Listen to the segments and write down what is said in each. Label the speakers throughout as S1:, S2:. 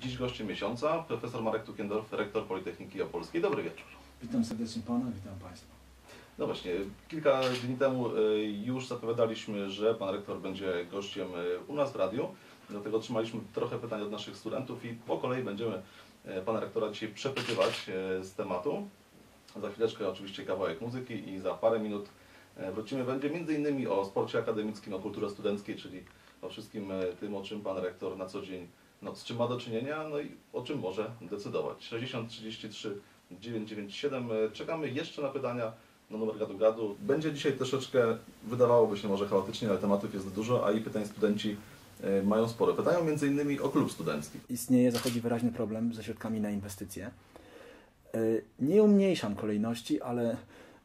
S1: Dziś gościem miesiąca profesor Marek Tukiendorf, rektor Politechniki Opolskiej. Dobry wieczór.
S2: Witam serdecznie Pana, witam Państwa.
S1: No właśnie, kilka dni temu y, już zapowiadaliśmy, że pan rektor będzie gościem y, u nas w radiu, dlatego otrzymaliśmy trochę pytań od naszych studentów i po kolei będziemy y, pana rektora dzisiaj przepytywać z tematu. Za chwileczkę oczywiście kawałek muzyki i za parę minut wrócimy. Będzie innymi o sporcie akademickim, o kulturze studenckiej, czyli o wszystkim tym, o czym pan rektor na co dzień, no, z czym ma do czynienia, no i o czym może decydować. 60 33 997. y, Czekamy jeszcze na pytania na numer gadu gadu. Będzie dzisiaj troszeczkę, wydawałoby się może chaotycznie, ale tematów jest dużo, a i pytań studenci y, mają sporo. Pytają m.in. o klub studencki.
S2: Istnieje, zachodzi wyraźny problem ze środkami na inwestycje. Y, Nie umniejszam kolejności, ale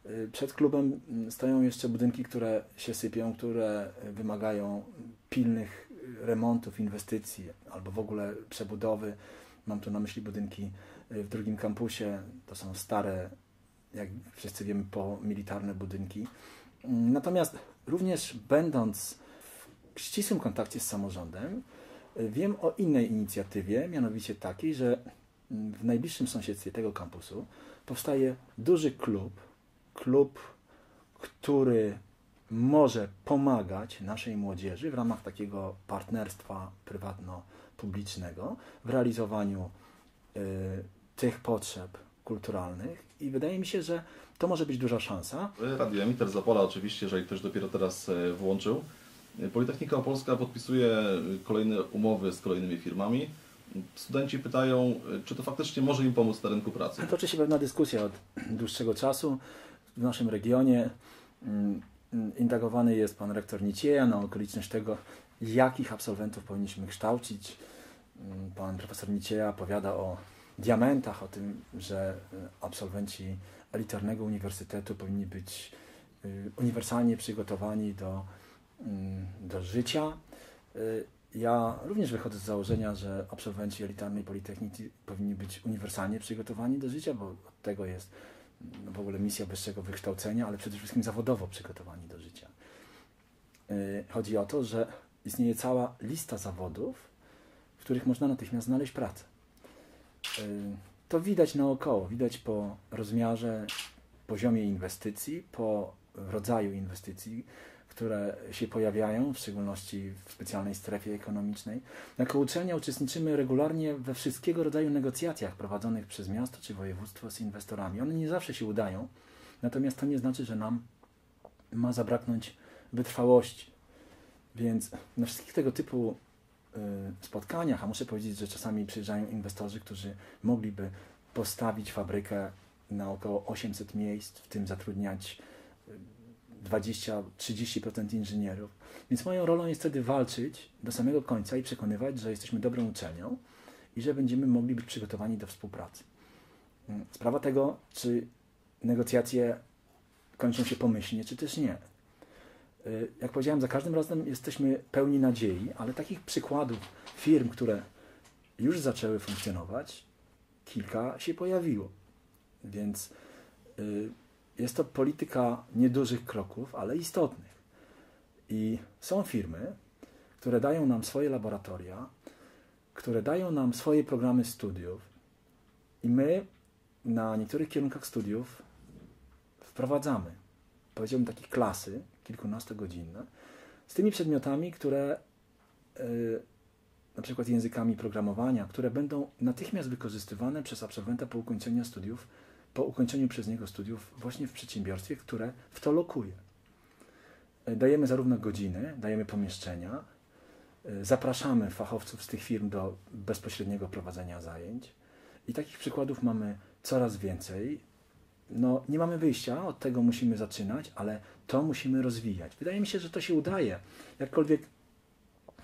S2: y, przed klubem stoją jeszcze budynki, które się sypią, które wymagają pilnych remontów, inwestycji albo w ogóle przebudowy. Mam tu na myśli budynki y, w drugim kampusie. To są stare, jak wszyscy wiemy, pomilitarne budynki. Mm, Natomiast również będąc w ścisłym kontakcie z samorządem, y, wiem o innej inicjatywie, mianowicie takiej, że w najbliższym sąsiedztwie tego kampusu powstaje duży klub, klub, który może pomagać naszej młodzieży w ramach takiego partnerstwa prywatno-publicznego w realizowaniu y, tych potrzeb kulturalnych i wydaje mi się, że to może być duża szansa.
S1: Radio Emiter z Opola oczywiście, jeżeli ktoś dopiero teraz e, włączył. E, Politechnika Opolska podpisuje e, kolejne umowy z kolejnymi firmami. Studenci pytają, e, czy to faktycznie może im pomóc na rynku pracy.
S2: Toczy się pewna dyskusja od dłuższego czasu w naszym regionie. Mm, Indagowany jest pan rektor Nicieja na okoliczność tego, jakich absolwentów powinniśmy kształcić. Mm, Pan profesor Nicieja opowiada o diamentach, o tym, że y, absolwenci elitarnego uniwersytetu powinni być y, uniwersalnie przygotowani do, do życia. Y, Ja również wychodzę z założenia, że absolwenci elitarnej politechniki powinni być uniwersalnie przygotowani do życia, bo od tego jest w ogóle misja wyższego wykształcenia, ale przede wszystkim zawodowo przygotowani do życia. Y, Chodzi o to, że istnieje cała lista zawodów, w których można natychmiast znaleźć pracę. Y, To widać naokoło, widać po rozmiarze, poziomie inwestycji, po rodzaju inwestycji, które się pojawiają, w szczególności w specjalnej strefie ekonomicznej. Jako uczelnia uczestniczymy regularnie we wszystkiego rodzaju negocjacjach prowadzonych przez miasto czy województwo z inwestorami. One nie zawsze się udają, natomiast to nie znaczy, że nam ma zabraknąć wytrwałości. Więc na wszystkich tego typu y, spotkaniach, a muszę powiedzieć, że czasami przyjeżdżają inwestorzy, którzy mogliby postawić fabrykę na około 800 miejsc, w tym zatrudniać y, 20-30% inżynierów. Więc moją rolą jest wtedy walczyć do samego końca i przekonywać, że jesteśmy dobrą uczelnią i że będziemy mogli być przygotowani do współpracy. Mm, Sprawa tego, czy negocjacje kończą się pomyślnie, czy też nie. Y, Jak powiedziałem, za każdym razem jesteśmy pełni nadziei, ale takich przykładów firm, które już zaczęły funkcjonować, kilka się pojawiło. Więc y, jest to polityka niedużych kroków, ale istotnych. I są firmy, które dają nam swoje laboratoria, które dają nam swoje programy studiów, i my na niektórych kierunkach studiów wprowadzamy, powiedziałbym, takie klasy kilkunastogodzinne z tymi przedmiotami, które y, na przykład językami programowania, które będą natychmiast wykorzystywane przez absolwenta po ukończeniu studiów, po ukończeniu przez niego studiów właśnie w przedsiębiorstwie, które w to lokuje. Y, Dajemy zarówno godziny, dajemy pomieszczenia, y, zapraszamy fachowców z tych firm do bezpośredniego prowadzenia zajęć i takich przykładów mamy coraz więcej. No, nie mamy wyjścia, od tego musimy zaczynać, ale to musimy rozwijać. Wydaje mi się, że to się udaje. Jakkolwiek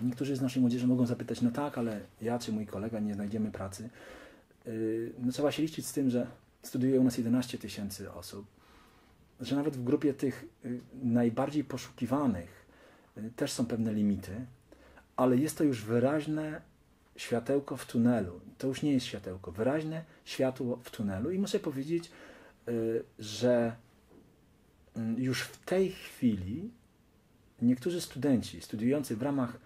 S2: niektórzy z naszej młodzieży mogą zapytać, no tak, ale ja czy mój kolega nie znajdziemy pracy. Yy, No, trzeba się liczyć z tym, że studiuje u nas 11 tysięcy osób, że nawet w grupie tych y, najbardziej poszukiwanych y, też są pewne limity, ale jest to już wyraźne światełko w tunelu. To już nie jest światełko, wyraźne światło w tunelu i muszę powiedzieć, y, że mm, już w tej chwili niektórzy studenci studiujący w ramach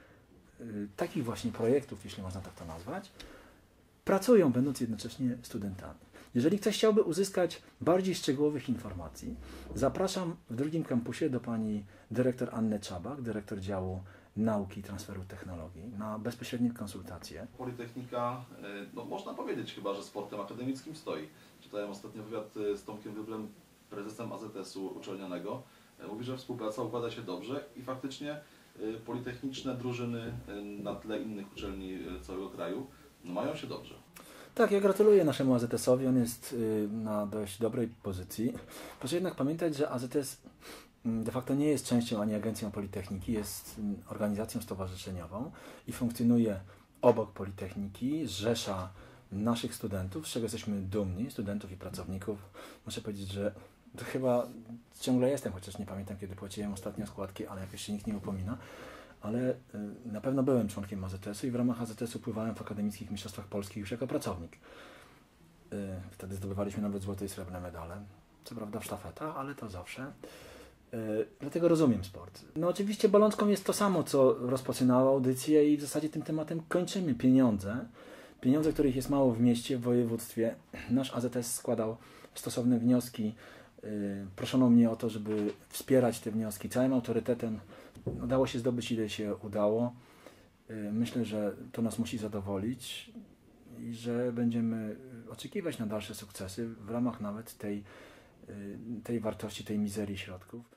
S2: takich właśnie projektów, jeśli można tak to nazwać, pracują, będąc jednocześnie studentami. Jeżeli ktoś chciałby uzyskać bardziej szczegółowych informacji, zapraszam w drugim kampusie do pani dyrektor Anny Czabak, dyrektor działu nauki i transferu technologii, na bezpośrednie konsultacje.
S1: Politechnika, e, no można powiedzieć chyba, że sportem akademickim stoi. Czytałem ostatnio wywiad e, z Tomkiem Wyblem, prezesem AZS-u uczelnianego. E, Mówi, że współpraca układa się dobrze i faktycznie politechniczne drużyny na tle innych uczelni całego kraju no mają się dobrze.
S2: Tak, ja gratuluję naszemu AZS-owi, on jest y, na dość dobrej pozycji. Proszę jednak pamiętać, że AZS mm, de facto nie jest częścią ani agencją Politechniki, jest mm, organizacją stowarzyszeniową i funkcjonuje obok Politechniki, zrzesza naszych studentów, z czego jesteśmy dumni, studentów i pracowników. Muszę powiedzieć, że to chyba ciągle jestem, chociaż nie pamiętam, kiedy płaciłem ostatnio składki, ale jakoś się nikt nie upomina. Ale y, na pewno byłem członkiem AZS-u i w ramach AZS-u pływałem w akademickich mistrzostwach polskich już jako pracownik. Y, Wtedy zdobywaliśmy nawet złote i srebrne medale. Co prawda w sztafetach, ale to zawsze. Y, Dlatego rozumiem sport. No oczywiście bolączką jest to samo, co rozpoczynało audycję i w zasadzie tym tematem kończymy. Pieniądze. Pieniądze, których jest mało w mieście, w województwie. Nasz AZS składał stosowne wnioski. Proszono mnie o to, żeby wspierać te wnioski. Całym autorytetem udało się zdobyć, ile się udało. Y, Myślę, że to nas musi zadowolić i że będziemy oczekiwać na dalsze sukcesy w ramach nawet tej, y, tej wartości, tej mizerii środków.